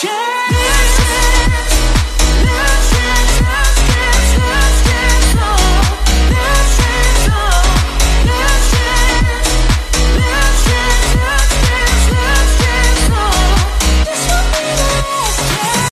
change.